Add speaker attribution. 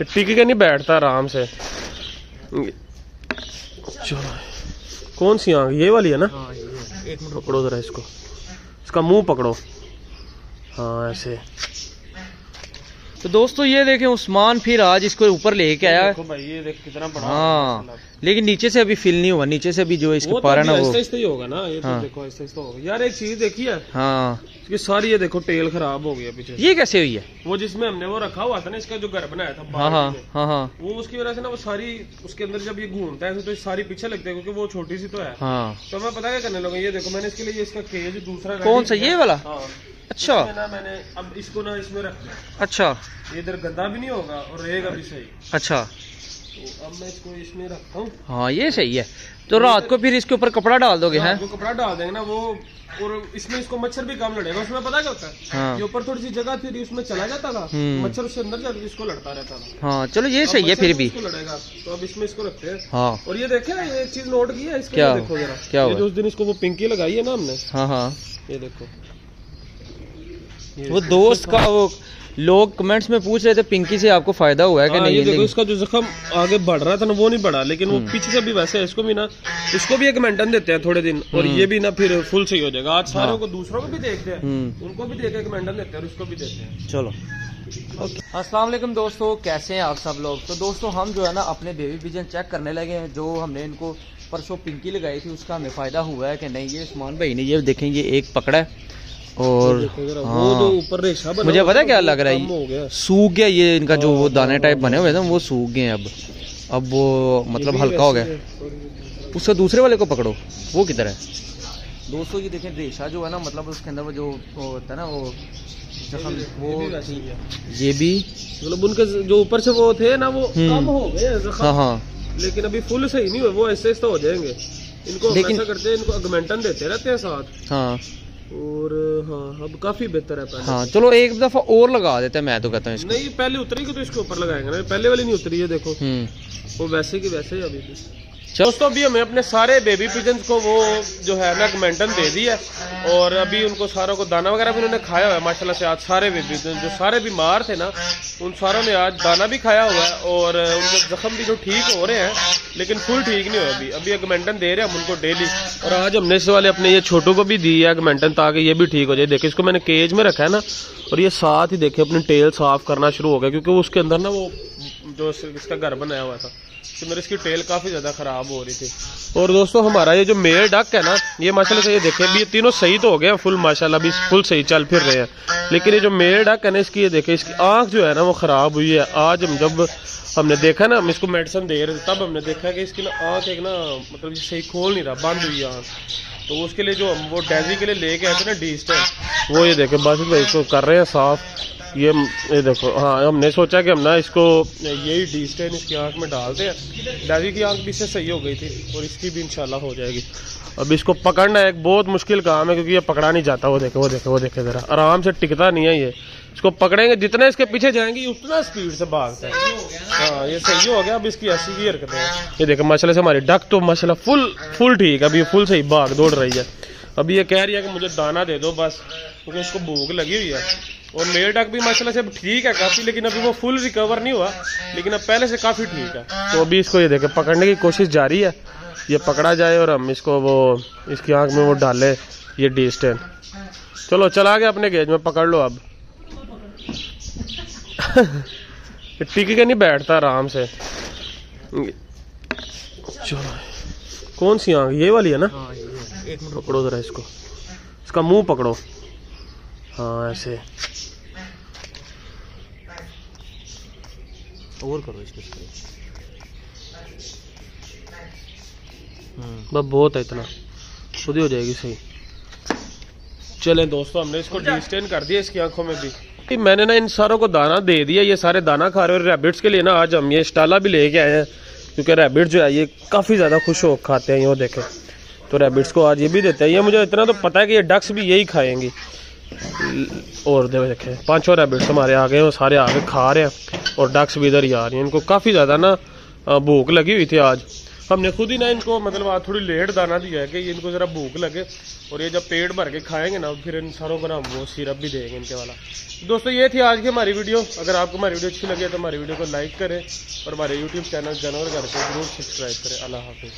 Speaker 1: टिक के नहीं बैठता आराम से। चलो कौन सी आँख ये वाली है ना?
Speaker 2: हाँ एक मिनट
Speaker 1: पकड़ो जरा इसको। इसका मुँह पकड़ो। हाँ ऐसे।
Speaker 2: तो दोस्तों ये देखें उस्मान फिर आज इसको ऊपर लेके आया।
Speaker 1: देखो भाई ये देख कितना बड़ा
Speaker 2: हाँ। लेकिन नीचे से अभी फील नहीं हुआ नीचे से अभी जो इसके
Speaker 1: वो तो
Speaker 2: पारा ना वो
Speaker 1: ऐसे ऐसे ही होगा ना ये तो
Speaker 2: हाँ।
Speaker 1: देखो ऐसे ऐसे होगा। यार एक चीज़ देखी है
Speaker 2: हाँ।
Speaker 1: इसकी सारी ये देखो टेल खराब हो है पीछे
Speaker 2: ये कैसे हुई है?
Speaker 1: वो जिसमें हमने वो रखा हुआ था ना इसका जो घर बनाया था
Speaker 2: हाँ हाँ हाँ हाँ।
Speaker 1: वो उसकी वजह से ना वो सारी उसके अंदर जब ये घूमता है तो सारी पीछे लगती है क्योंकि वो छोटी सी तो है।
Speaker 2: हाँ।
Speaker 1: तो मैं पता क्या करने लगा ये देखो मैंने इसके लिए इसका केज दूसरा
Speaker 2: कौन सा। ये वाला?
Speaker 1: हाँ।
Speaker 2: अच्छा।
Speaker 1: ना मैंने अब इसको ना इसमें रख दिया
Speaker 2: अच्छा।
Speaker 1: इधर गंदा भी नहीं होगा और रहेगा भी सही।
Speaker 2: अच्छा।
Speaker 1: तो अब मैं इसको इसमें रखता हूँ।
Speaker 2: हाँ ये सही है। तो रात को फिर इसके ऊपर कपड़ा डाल दोगे हैं?
Speaker 1: कपड़ा डाल देंगे ना वो और इसमें इसको मच्छर भी कम लड़ेगा उसमें पता क्या होता है?
Speaker 2: हाँ।
Speaker 1: ये ऊपर थोड़ी सी जगह थी उसमें चला जाता था
Speaker 2: हम्म।
Speaker 1: मच्छर उससे अंदर जाकर इसको लड़ता रहता था।
Speaker 2: हाँ चलो ये सही है फिर भी।
Speaker 1: इसको लड़ेगा तो अब इसमें इसको रखते हैं।
Speaker 2: हाँ।
Speaker 1: और ये देखे ये चीज़ नोट की है इसके
Speaker 2: क्या?
Speaker 1: देखो जरा।
Speaker 2: क्या
Speaker 1: ये उस दिन इसको वो पिंकी लगाई है ना हमने
Speaker 2: हाँ हाँ।
Speaker 1: ये देखो।
Speaker 2: वो दोस्त का वो लोग कमेंट्स में पूछ रहे थे पिंकी से आपको फ़ायदा हुआ है कि
Speaker 1: हाँ,
Speaker 2: नहीं
Speaker 1: ये देखो इसका जो जख्म आगे बढ़ रहा था ना वो नहीं बढ़ा लेकिन वो
Speaker 2: हम्म।
Speaker 1: पीछे से भी वैसे है इसको भी ना इसको भी एक मेंटेन देते हैं थोड़े दिन और ये भी ना फिर फुल सही हो जाएगा। आज सारों
Speaker 2: हाँ।
Speaker 1: को दूसरों को भी देखते हैं
Speaker 2: हम्म।
Speaker 1: उनको भी देख एक मेंटेन देते हैं और उसको भी देते हैं।
Speaker 2: चलो। अस्सलाम वालेकुम दोस्तों कैसे हैं आप सब लोग? तो दोस्तों हम जो है ना अपने बेबी पिजन चेक करने लगे हैं जो हमने इनको परसों पिंकी लगाई थी उसका हमें फ़ायदा हुआ है कि नहीं? ये उस्मान भाई ने ये देखें ये एक पकड़ा है। और हाँ।
Speaker 1: वो जो ऊपर रेशा बना
Speaker 2: मुझे पता क्या लग रहा
Speaker 1: है?
Speaker 2: सूख गया ये इनका जो वो
Speaker 1: हाँ,
Speaker 2: दाने
Speaker 1: हाँ,
Speaker 2: टाइप
Speaker 1: हाँ,
Speaker 2: बने हुए थे वो सूख गए अब। अब वो मतलब
Speaker 1: भी
Speaker 2: हल्का हो गया। उससे दूसरे वाले को पकड़ो वो किधर है? दोस्तों ये देखें रेशा जो है ना मतलब उसके अंदर वो जो होता है ना वो जख्म वो
Speaker 1: ही है।
Speaker 2: ये भी?
Speaker 1: मतलब उनके जो ऊपर से वो थे ना वो
Speaker 2: हम्म।
Speaker 1: कम हो गए हाँ
Speaker 2: हाँ
Speaker 1: लेकिन अभी फुल सही नहीं हुए वो ऐसे ऐसे हो जाएँगे। इनको
Speaker 2: लेकिन-
Speaker 1: करते हैं इनको अगमेंटन देते रहते हैं साथ।
Speaker 2: हाँ।
Speaker 1: और हाँ अब काफ़ी बेहतर है पहले।
Speaker 2: हाँ चलो एक दफ़ा और लगा देते हैं मैं तो कहता हूँ
Speaker 1: नहीं पहले उतरेगी तो इसके ऊपर लगाएँगे ना पहले वाली नहीं उतरी है देखो।
Speaker 2: हम्म।
Speaker 1: वो वैसे की वैसे ही अभी भी। दोस्तों, अभी हमें अपने सारे बेबी पिजन्स को वो जो है ना मेंटन दे दिया और अभी उनको सारों को दाना वगैरह भी उन्होंने खाया हुआ है, माशाल्लाह से आज सारे बेबी पिजन जो सारे बीमार थे ना, उन सारों ने आज दाना भी खाया हुआ है और उनके जख्म भी जो ठीक हो रहे हैं, लेकिन फुल ठीक नहीं हुआ अभी। अभी एक मेंटन दे रहे हैं हम उनको डेली और आज हमने इस वाले अपने ये छोटू को भी दी है एक मेंटन ताकि ये भी ठीक हो जाए। देखिए, इसको मैंने केज में रखा है ना, और ये साथ ही देखे अपनी टेल साफ़ करना शुरू हो गया, क्योंकि उसके अंदर ना वो जो इसका घर बनाया हुआ था कि मेरे इसकी टेल काफ़ी ज़्यादा खराब हो रही थी। और दोस्तों, हमारा ये जो मेल डक है ना, ये माशाल्लाह से ये देखे अभी ये तीनों सही तो हो गए हैं फुल माशाल्लाह अभी फुल सही चल फिर रहे हैं। लेकिन ये जो मेल डक है ना, इसकी ये देखे, इसकी आँख जो है ना, वो खराब हुई है। आज हम जब हमने देखा ना, हम इसको मेडिसिन दे रहे थे, तब हमने देखा कि इसकी ना आँख एक ना मतलब सही खोल नहीं रहा, बंद हुई आँख। तो उसके लिए जो हम वो डेजी के लिए लेके आए थे ना डी वो ये देखे बस भाई इसको कर रहे हैं साफ़। ये ये देखो हाँ हमने सोचा कि हम ना इसको, यही डी स्टैंड इसकी आँख में डालते हैं। डेजी की आँख भी इससे सही हो गई थी, और इसकी भी इंशाल्लाह हो जाएगी। अब इसको पकड़ना एक बहुत मुश्किल काम है, क्योंकि ये पकड़ा नहीं जाता। वो देखे वो देखे वो देखे जरा। आराम से टिकता नहीं है ये। इसको पकड़ेंगे, जितना इसके पीछे जाएँगे, उतना स्पीड से भागता है। हाँ ये सही हो गया, अब इसकी ऐसी भी हरकतें हैं। ये देखे माशाल्लाह से हमारी डक तो माशाल्लाह फुल फुल ठीक है, अभी फुल सही भाग दौड़ रही है। अभी ये कह रही है कि मुझे दाना दे दो, बस, क्योंकि उसको भूख लगी हुई है। और मेल डक भी माशाल्लाह से अब ठीक है काफ़ी लेकिन अभी वो फुल रिकवर नहीं हुआ लेकिन अब पहले से काफ़ी ठीक है। तो अभी इसको ये देखे पकड़ने की कोशिश जारी है। ये पकड़ा जाए और हम इसको वो इसकी आँख में वो डाले ये डी स्टैंड चलो चला गया अपने गेज में पकड़ लो अब। टिक के नहीं बैठता आराम से। चलो कौन सी आँख? ये वाली है ना?
Speaker 2: हाँ ये। एक मिनट
Speaker 1: पकड़ो जरा इसको। इसका मुँह पकड़ो। हाँ ऐसे।
Speaker 2: और करो इसको हम्म।
Speaker 1: बस बहुत है इतना। खुद ही हो जाएगी सही। चलें दोस्तों हमने इसको डिस्टेन कर दिया इसकी आँखों में भी। कि मैंने ना इन सारों को दाना दे दिया ये सारे दाना खा रहे हैं और रैबिट्स के लिए ना आज हम ये स्टाला भी लेके आए हैं। क्योंकि रैबिट जो है ये काफ़ी ज़्यादा खुश हो खाते हैं ये वो देखें। तो रैबिट्स को आज ये भी देते हैं। ये मुझे इतना तो पता है कि ये डक्स भी यही खाएँगी। और देखो देखें पाँचों रैबिट्स हमारे आ गए हैं सारे आगे खा रहे हैं। और डक्स भी इधर ही आ रही हैं। इनको काफ़ी ज़्यादा ना भूख लगी हुई थी आज। हमने खुद ही ना इनको मतलब आज थोड़ी लेट दाना दिया है कि इनको ज़रा भूख लगे और ये जब पेट भर के खाएँगे ना, फिर इन सारों को ना वो सिरप भी देंगे इनके वाला। दोस्तों, ये थी आज की हमारी वीडियो। अगर आपको हमारी वीडियो अच्छी लगी तो हमारी वीडियो को लाइक करें और हमारे यूट्यूब चैनल जानवर करके ज़रूर सब्सक्राइब करें। अल्लाह हाफिज़।